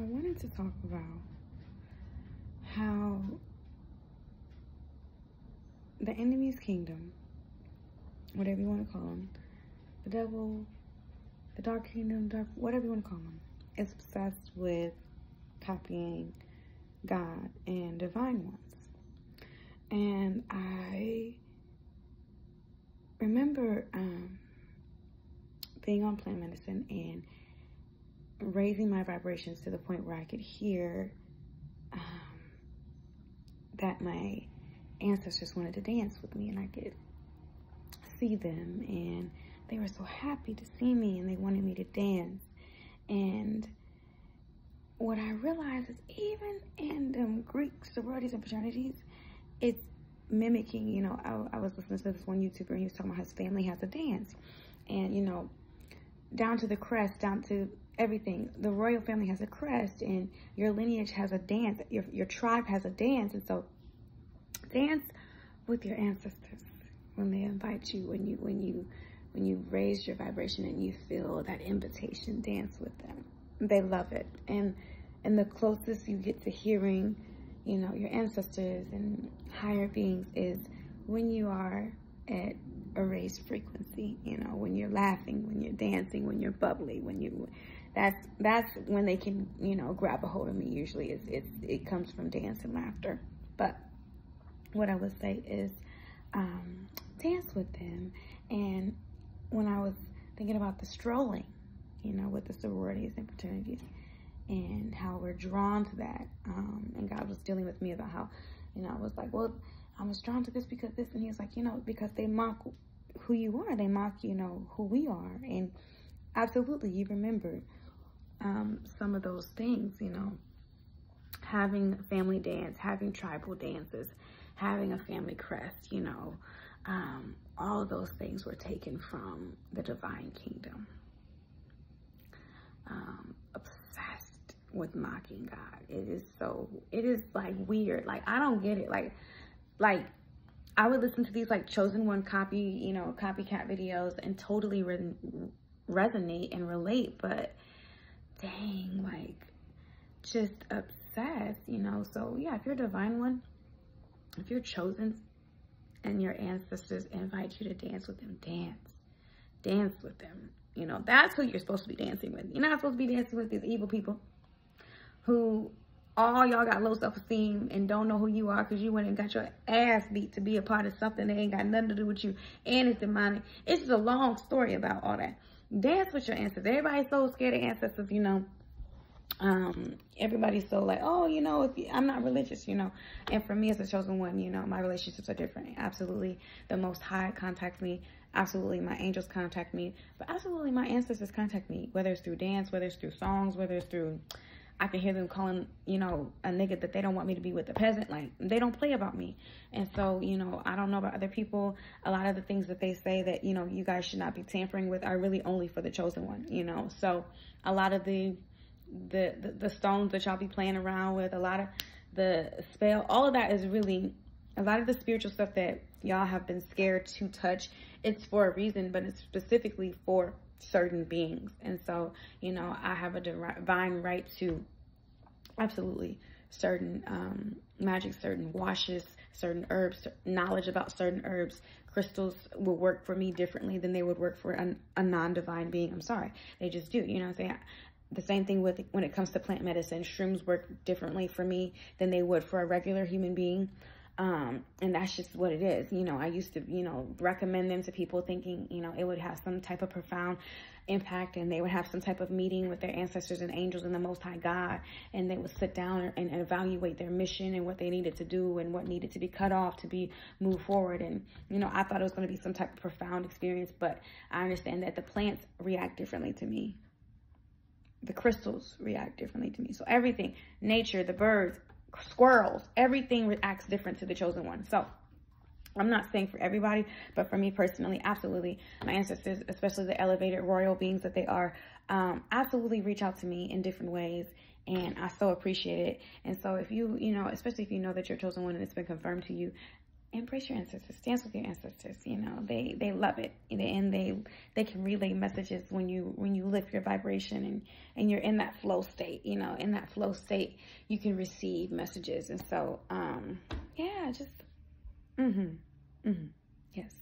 I wanted to talk about how the enemy's kingdom, whatever you want to call them, the devil, the dark kingdom, dark, whatever you want to call them, is obsessed with copying God and divine ones. And I remember um, being on plant medicine and raising my vibrations to the point where I could hear um, that my ancestors wanted to dance with me and I could see them and they were so happy to see me and they wanted me to dance. And what I realized is even in um, Greek sororities and fraternities, it's mimicking, you know, I, I was listening to this one YouTuber and he was talking about his family has a dance. And, you know, down to the crest, down to everything. The royal family has a crest and your lineage has a dance. Your, your tribe has a dance. And so dance with your ancestors when they invite you, when you, when you, when you raise your vibration and you feel that invitation, dance with them. They love it. And, and the closest you get to hearing, you know, your ancestors and higher beings is when you are at a raised frequency, you know, when you're laughing, when you're dancing, when you're bubbly, when you, that's, that's when they can, you know, grab a hold of me usually is, it's, it comes from dance and laughter. But what I would say is, um, dance with them. And when I was thinking about the strolling, you know, with the sororities and fraternities and how we're drawn to that. Um, and God was dealing with me about how, you know, I was like, well, I was drawn to this because this, and he was like, you know, because they mock who you are. They mock, you know, who we are. And absolutely, you remember um, some of those things, you know, having family dance, having tribal dances, having a family crest, you know, um, all those things were taken from the divine kingdom. Um, obsessed with mocking God. It is so, it is like weird. Like, I don't get it. Like, like I would listen to these like chosen one copy, you know, copycat videos and totally re resonate and relate. But dang, like just obsessed, you know. So yeah, if you're a divine one, if you're chosen and your ancestors invite you to dance with them, dance. Dance with them. You know, that's who you're supposed to be dancing with. You're not supposed to be dancing with these evil people who all y'all got low self-esteem and don't know who you are because you went and got your ass beat to be a part of something that ain't got nothing to do with you and it's demonic. It's just a long story about all that. Dance with your ancestors. Everybody's so scared of ancestors, you know. Um, everybody's so like, oh, you know, if you, I'm not religious, you know. And for me as a chosen one, you know, my relationships are different. Absolutely. The most high contacts me. Absolutely. My angels contact me. But absolutely my ancestors contact me, whether it's through dance, whether it's through songs, whether it's through I can hear them calling, you know, a nigga that they don't want me to be with a peasant. Like, they don't play about me. And so, you know, I don't know about other people. A lot of the things that they say that, you know, you guys should not be tampering with are really only for the chosen one, you know. So, a lot of the, the, the, the stones that y'all be playing around with, a lot of the spell, all of that is really, a lot of the spiritual stuff that y'all have been scared to touch, it's for a reason, but it's specifically for certain beings. And so, you know, I have a divine right to absolutely certain um, magic, certain washes, certain herbs, knowledge about certain herbs. Crystals will work for me differently than they would work for an, a non-divine being. I'm sorry. They just do. You know I'm saying? The same thing with when it comes to plant medicine. Shrooms work differently for me than they would for a regular human being. Um, and that's just what it is. You know, I used to, you know, recommend them to people thinking, you know, it would have some type of profound impact and they would have some type of meeting with their ancestors and angels and the Most High God. And they would sit down and, evaluate their mission and what they needed to do and what needed to be cut off to be moved forward. And, you know, I thought it was going to be some type of profound experience, but I understand that the plants react differently to me the crystals react differently to me. So everything, nature, the birds, squirrels, everything reacts different to the chosen one. So I'm not saying for everybody, but for me personally, absolutely. My ancestors, especially the elevated royal beings that they are, um, absolutely reach out to me in different ways. And I so appreciate it. And so if you, you know, especially if you know that you're chosen one and it's been confirmed to you, embrace your ancestors. Dance with your ancestors you know. They they love it. And they they can relay messages when you when you lift your vibration and and you're in that flow state you know in that flow state you can receive messages. And so um yeah just mm-hmm mm-hmm yes